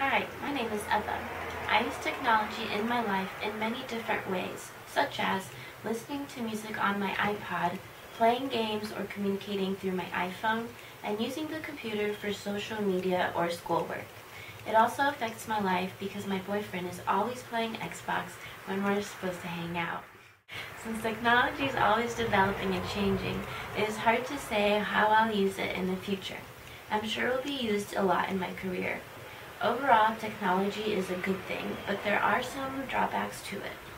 Hi, my name is Ewa. I use technology in my life in many different ways, such as listening to music on my iPod, playing games or communicating through my iPhone, and using the computer for social media or schoolwork. It also affects my life because my boyfriend is always playing Xbox when we're supposed to hang out. Since technology is always developing and changing, it is hard to say how I'll use it in the future. I'm sure it will be used a lot in my career. Overall, technology is a good thing, but there are some drawbacks to it.